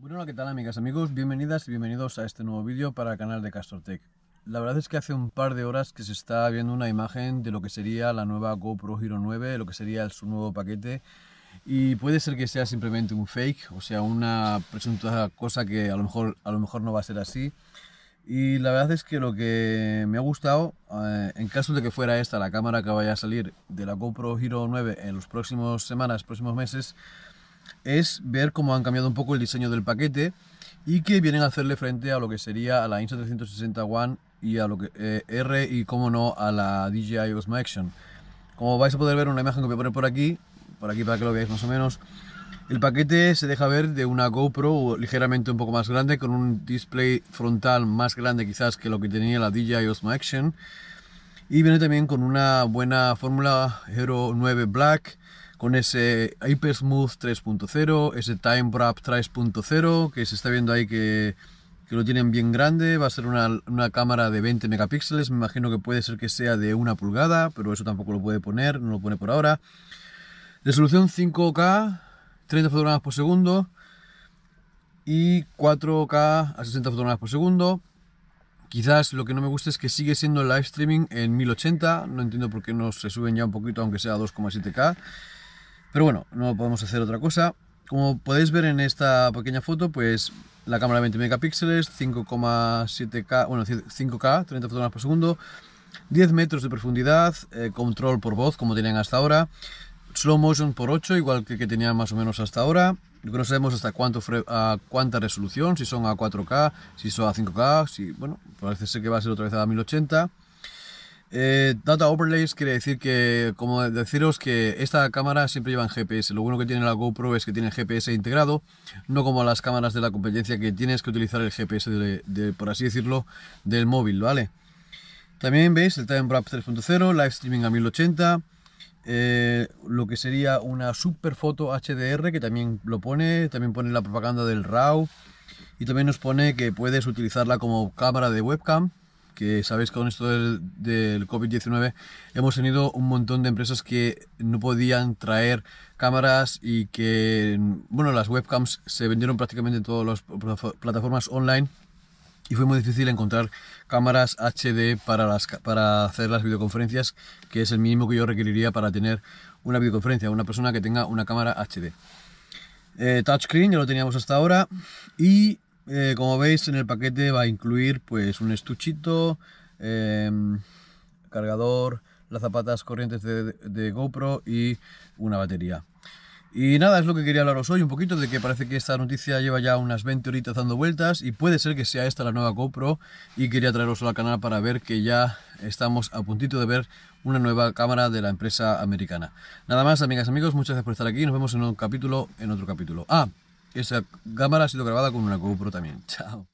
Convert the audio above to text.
Bueno, ¿qué tal amigas, amigos? Bienvenidas y bienvenidos a este nuevo vídeo para el canal de CastorTech. La verdad es que hace un par de horas que se está viendo una imagen de lo que sería la nueva GoPro Hero 9, lo que sería su nuevo paquete y puede ser que sea simplemente un fake, o sea, una presunta cosa que a lo mejor, a lo mejor no va a ser así. Y la verdad es que lo que me ha gustado, eh, en caso de que fuera esta la cámara que vaya a salir de la GoPro Hero 9 en las próximas semanas, próximos meses, es ver cómo han cambiado un poco el diseño del paquete y que vienen a hacerle frente a lo que sería a la Insta360 One y a lo que eh, R y como no a la DJI Osmo Action. Como vais a poder ver una imagen que voy a poner por aquí, por aquí para que lo veáis más o menos, el paquete se deja ver de una GoPro ligeramente un poco más grande con un display frontal más grande quizás que lo que tenía la DJI Osmo Action y viene también con una buena fórmula Hero 9 Black con ese Hyper Smooth 3.0, ese Time Wrap 3.0, que se está viendo ahí que, lo tienen bien grande, va a ser una, una, cámara de 20 megapíxeles, me imagino que puede ser que sea de una pulgada, pero eso tampoco lo puede poner, no lo pone por ahora. Resolución 5K, 30 fotogramas por segundo y 4K a 60 fotogramas por segundo. Quizás lo que no me gusta es que sigue siendo live streaming en 1080, no entiendo por qué no se suben ya un poquito aunque sea 2,7K. Pero bueno, no podemos hacer otra cosa. Como podéis ver en esta pequeña foto, pues la cámara 20 megapíxeles, 5,7K, bueno, 5K, 30 fotogramas por segundo, 10 metros de profundidad, eh, control por voz como tenían hasta ahora, slow motion por 8, igual que, que tenían más o menos hasta ahora. No sabemos hasta cuánto a cuánta resolución, si son a 4K, si son a 5K, si, bueno, parece ser que va a ser otra vez a 1080. Eh, data overlays quiere decir que, como deciros que esta cámara siempre lleva en GPS. Lo bueno que tiene la GoPro es que tiene GPS integrado, no como las cámaras de la competencia que tienes que utilizar el GPS, de, por así decirlo, del móvil, ¿vale? También veis el Time Wrap 3.0, live streaming a 1080, eh, lo que sería una super foto HDR que también lo pone, también pone la propaganda del RAW y también nos pone que puedes utilizarla como cámara de webcam que sabéis que con esto del, COVID-19 hemos tenido un montón de empresas que no podían traer cámaras y que, bueno, las webcams se vendieron prácticamente en todas las plataformas online y fue muy difícil encontrar cámaras HD para, las, para hacer las videoconferencias, que es el mínimo que yo requeriría para tener una videoconferencia, una persona que tenga una cámara HD. Eh, touchscreen ya lo teníamos hasta ahora y eh, como veis en el paquete va a incluir pues un estuchito, em, cargador, las zapatas corrientes de, GoPro y una batería. Y nada, es lo que quería hablaros hoy un poquito de que parece que esta noticia lleva ya unas 20 horitas dando vueltas y puede ser que sea esta la nueva GoPro y quería traeros al canal para ver que ya estamos a puntito de ver una nueva cámara de la empresa americana. Nada más, amigas, amigos, muchas gracias por estar aquí, nos vemos en un capítulo, en otro capítulo. Ah, esa cámara ha sido grabada con una GoPro también. Chao.